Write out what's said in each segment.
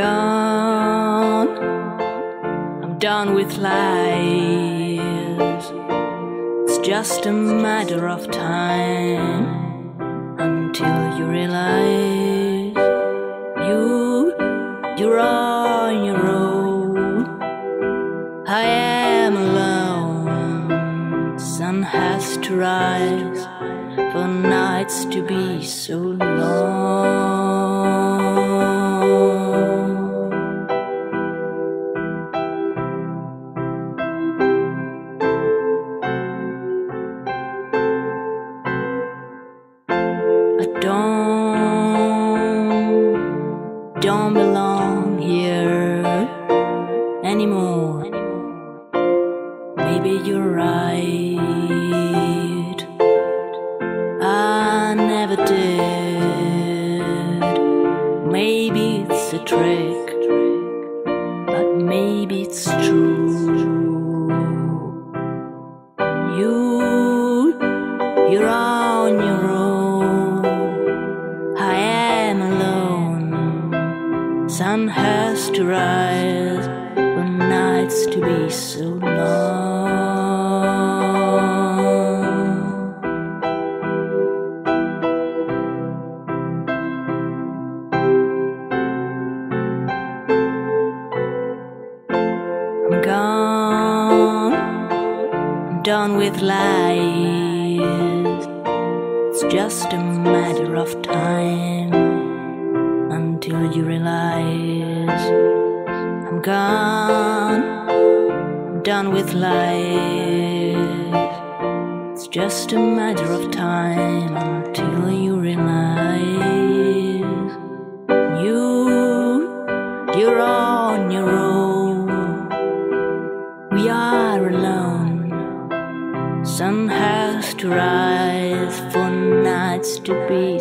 I'm gone. I'm done with lies. It's just a matter of time until you realize you you're on your own. I am alone. Sun has to rise for nights to be so long. Don't, belong here anymore. Maybe you're right. I never did. Maybe it's a trick, but maybe it's true. You, you're on your own. Sun has to rise for nights to be so long. I'm gone. I'm done with lies. It's just a matter of time until you realize I'm gone. I'm done with lies. It's just a matter of time until you realize you you're on your own. We are alone. Sun has to rise for nights to be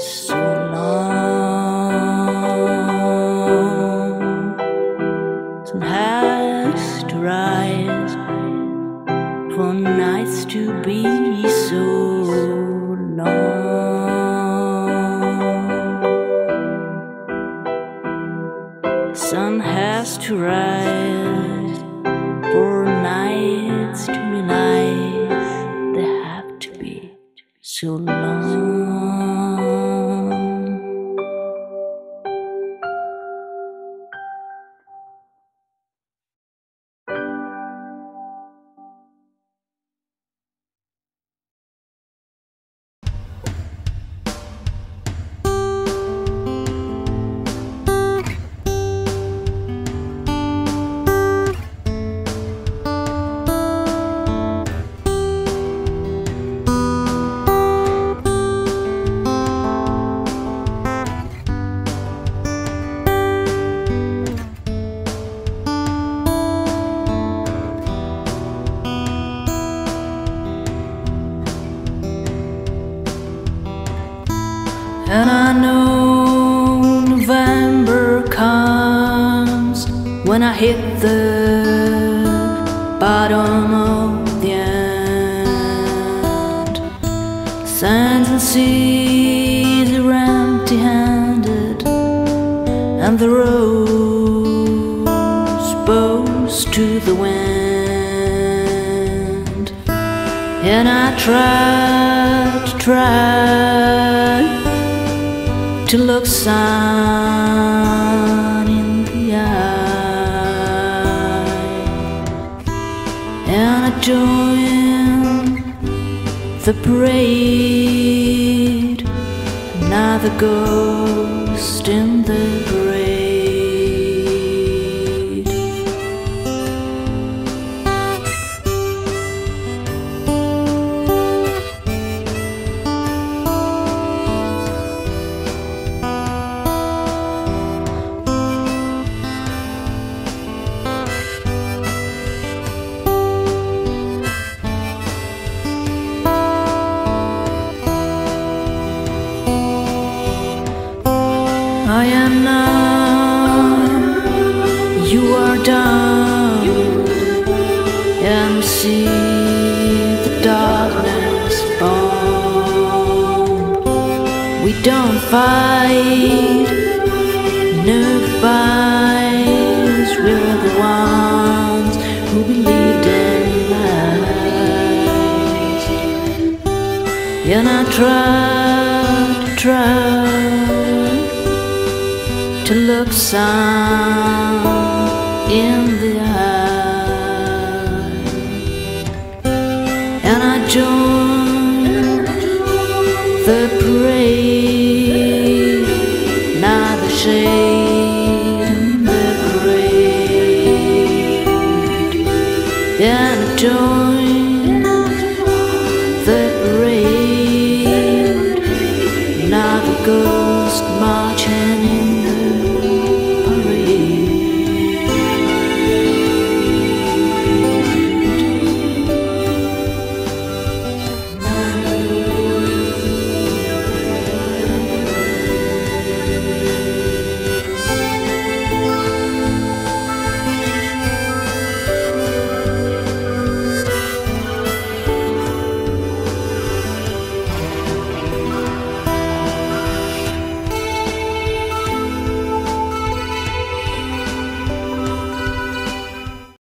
to rise for nights to realize they have to be so long. When I hit the bottom of the end. Sands and seas are empty handed, and the rose bows to the wind. And I to try to look sun join the parade. Another ghost in the to try to look some in the And I joined the parade, not good.